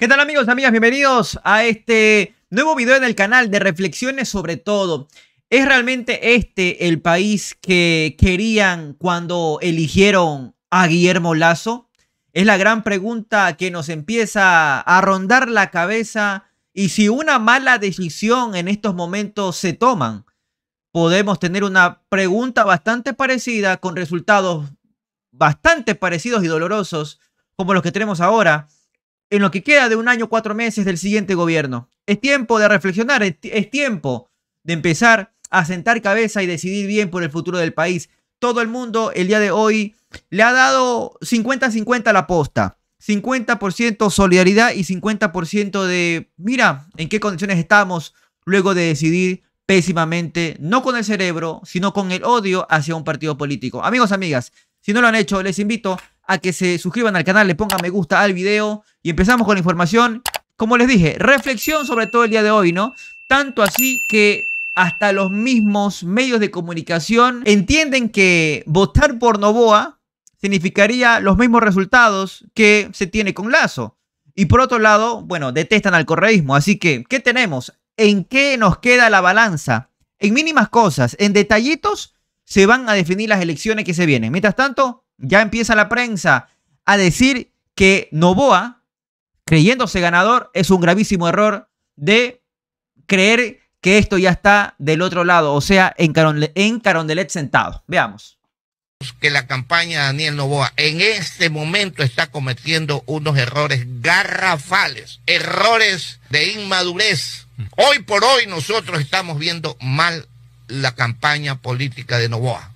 ¿Qué tal amigos, amigas? Bienvenidos a este nuevo video en el canal de reflexiones sobre todo. ¿Es realmente este el país que querían cuando eligieron a Guillermo Lazo? Es la gran pregunta que nos empieza a rondar la cabeza y si una mala decisión en estos momentos se toman, podemos tener una pregunta bastante parecida con resultados bastante parecidos y dolorosos como los que tenemos ahora en lo que queda de un año, cuatro meses del siguiente gobierno. Es tiempo de reflexionar, es, tiempo de empezar a sentar cabeza y decidir bien por el futuro del país. Todo el mundo el día de hoy le ha dado 50-50 la posta. 50% solidaridad y 50% de, mira, en qué condiciones estamos luego de decidir pésimamente, no con el cerebro, sino con el odio hacia un partido político. Amigos, amigas, si no lo han hecho, les invito a que se suscriban al canal, le pongan me gusta al video y empezamos con la información. Como les dije, reflexión sobre todo el día de hoy, ¿no? Tanto así que hasta los mismos medios de comunicación entienden que votar por Novoa significaría los mismos resultados que se tiene con Lazo. Y por otro lado, bueno, detestan al correísmo. Así que, ¿qué tenemos? ¿En qué nos queda la balanza? En mínimas cosas, en detallitos, se van a definir las elecciones que se vienen. Mientras tanto, ya empieza la prensa a decir que Novoa, creyéndose ganador, es un gravísimo error de creer que esto ya está del otro lado, o sea, en, Carondelet sentado. Veamos que la campaña de Daniel Novoa en este momento está cometiendo unos errores garrafales, errores de inmadurez. Hoy por hoy nosotros estamos viendo mal la campaña política de Novoa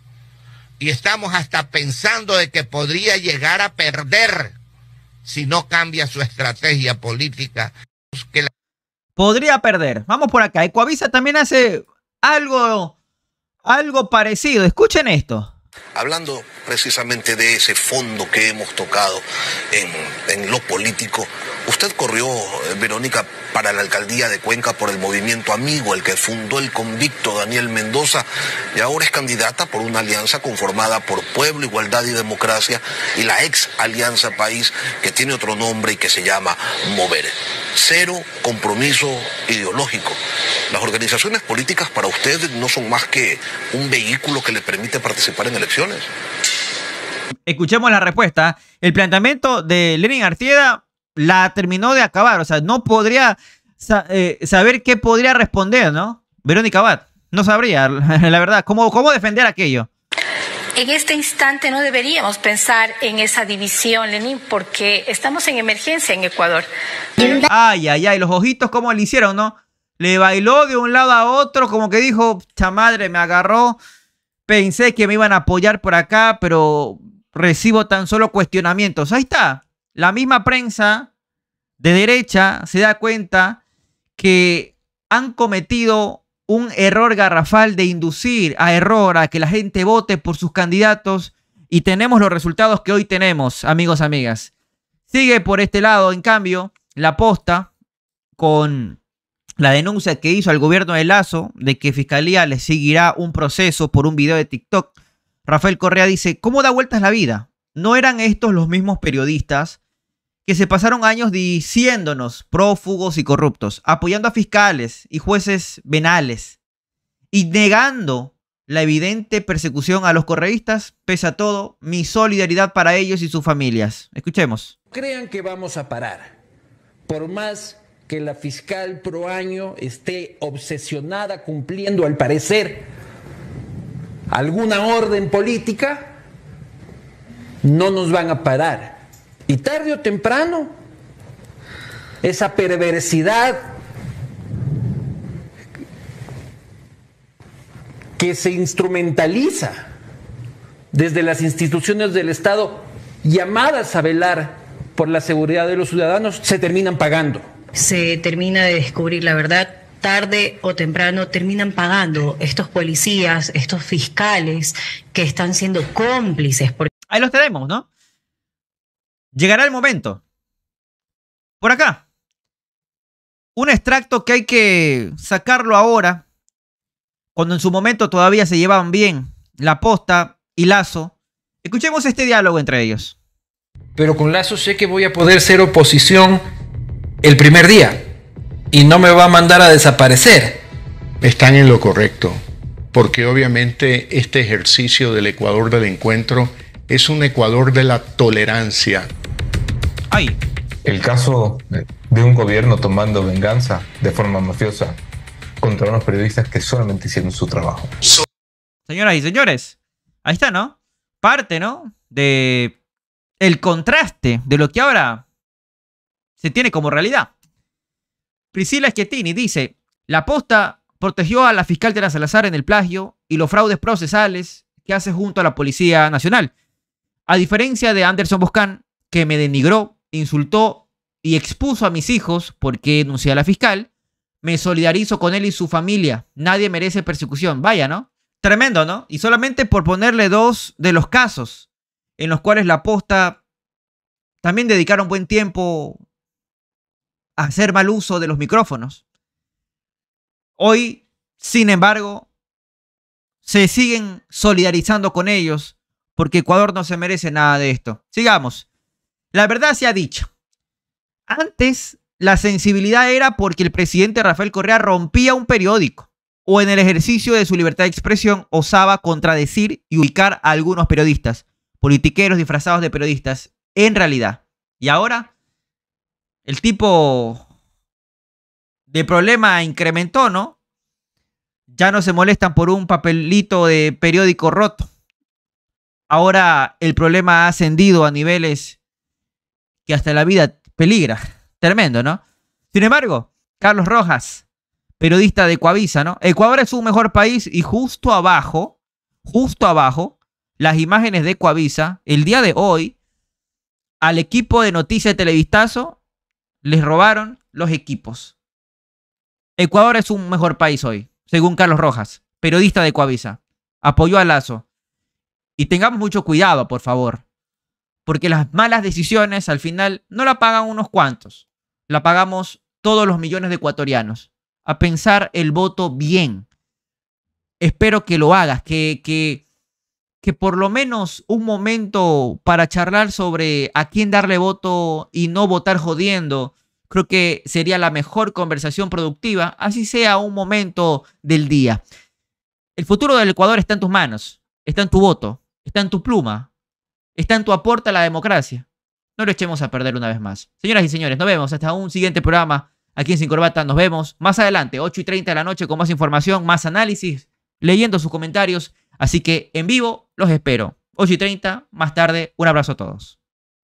y estamos hasta pensando de que podría llegar a perder si no cambia su estrategia política. Podría perder. Vamos por acá. Ecoavisa también hace algo, algo parecido. Escuchen esto. Hablando precisamente de ese fondo que hemos tocado en, en lo político, usted corrió, eh, Verónica, para la alcaldía de Cuenca por el movimiento Amigo, el que fundó el convicto Daniel Mendoza, y ahora es candidata por una alianza conformada por Pueblo, Igualdad y Democracia y la ex Alianza País, que tiene otro nombre y que se llama Mover. Cero compromiso ideológico. Las organizaciones políticas para usted no son más que un vehículo que le permite participar en elecciones. Escuchemos la respuesta. El planteamiento de Lenin Artieda la terminó de acabar. O sea, no podría eh, saber qué podría responder, ¿no? Verónica Abad. No sabría, la verdad, cómo, cómo defender aquello. En este instante no deberíamos pensar en esa división, Lenín, porque estamos en emergencia en Ecuador. Ay, ay, ay, los ojitos, ¿cómo le hicieron, no? Le bailó de un lado a otro, como que dijo, chamadre, me agarró. Pensé que me iban a apoyar por acá, pero recibo tan solo cuestionamientos. Ahí está la misma prensa de derecha se da cuenta que han cometido un error garrafal de inducir a error a que la gente vote por sus candidatos y tenemos los resultados que hoy tenemos, amigos, amigas. Sigue por este lado, en cambio, la posta con la denuncia que hizo al gobierno de Lazo de que Fiscalía le seguirá un proceso por un video de TikTok. Rafael Correa dice, ¿cómo da vueltas la vida? ¿No eran estos los mismos periodistas que se pasaron años diciéndonos prófugos y corruptos, apoyando a fiscales y jueces venales y negando la evidente persecución a los correístas, pese a todo, mi solidaridad para ellos y sus familias. Escuchemos. Crean que vamos a parar, por más que la fiscal pro año esté obsesionada cumpliendo, al parecer, alguna orden política, no nos van a parar y tarde o temprano, esa perversidad que se instrumentaliza desde las instituciones del Estado llamadas a velar por la seguridad de los ciudadanos, se terminan pagando. Se termina de descubrir la verdad tarde o temprano terminan pagando estos policías, estos fiscales que están siendo cómplices. Ahí los tenemos, ¿no? Llegará el momento. Por acá. Un extracto que hay que sacarlo ahora, cuando en su momento todavía se llevaban bien la posta y Lazo. Escuchemos este diálogo entre ellos. Pero con Lazo sé que voy a poder ser oposición el primer día y no me va a mandar a desaparecer. Están en lo correcto, porque obviamente este ejercicio del Ecuador del encuentro es un Ecuador de la tolerancia. Ay. El caso de un gobierno tomando venganza de forma mafiosa contra unos periodistas que solamente hicieron su trabajo. Señoras y señores, ahí está, ¿no? Parte, ¿no? De el contraste de lo que ahora se tiene como realidad. Priscila Schettini dice, la posta protegió a la fiscal de la Salazar en el plagio y los fraudes procesales que hace junto a la Policía Nacional. A diferencia de Anderson Boscan, que me denigró, insultó y expuso a mis hijos porque denuncié a la fiscal, me solidarizo con él y su familia. Nadie merece persecución. Vaya, ¿no? Tremendo, ¿no? Y solamente por ponerle dos de los casos en los cuales la posta también dedicaron buen tiempo a hacer mal uso de los micrófonos. Hoy, sin embargo, se siguen solidarizando con ellos porque Ecuador no se merece nada de esto. Sigamos. La verdad se ha dicho. Antes la sensibilidad era porque el presidente Rafael Correa rompía un periódico o en el ejercicio de su libertad de expresión osaba contradecir y ubicar a algunos periodistas, politiqueros disfrazados de periodistas, en realidad. Y ahora, el tipo de problema incrementó, ¿no? Ya no se molestan por un papelito de periódico roto. Ahora el problema ha ascendido a niveles que hasta la vida peligra. Tremendo, ¿no? Sin embargo, Carlos Rojas, periodista de Coavisa, ¿no? Ecuador es un mejor país y justo abajo, justo abajo, las imágenes de Coavisa, el día de hoy, al equipo de Noticias de Televistazo les robaron los equipos. Ecuador es un mejor país hoy, según Carlos Rojas, periodista de Coavisa. Apoyó a Lazo. Y tengamos mucho cuidado, por favor. Porque las malas decisiones al final no la pagan unos cuantos. La pagamos todos los millones de ecuatorianos a pensar el voto bien. Espero que lo hagas, que, que, que por lo menos un momento para charlar sobre a quién darle voto y no votar jodiendo, creo que sería la mejor conversación productiva, así sea un momento del día. El futuro del Ecuador está en tus manos, está en tu voto, está en tu pluma, está en tu aporte a la democracia. No lo echemos a perder una vez más. Señoras y señores, nos vemos hasta un siguiente programa aquí en Sin Corbata. Nos vemos más adelante, 8 y 30 de la noche, con más información, más análisis, leyendo sus comentarios. Así que en vivo los espero. 8 y 30, más tarde, un abrazo a todos.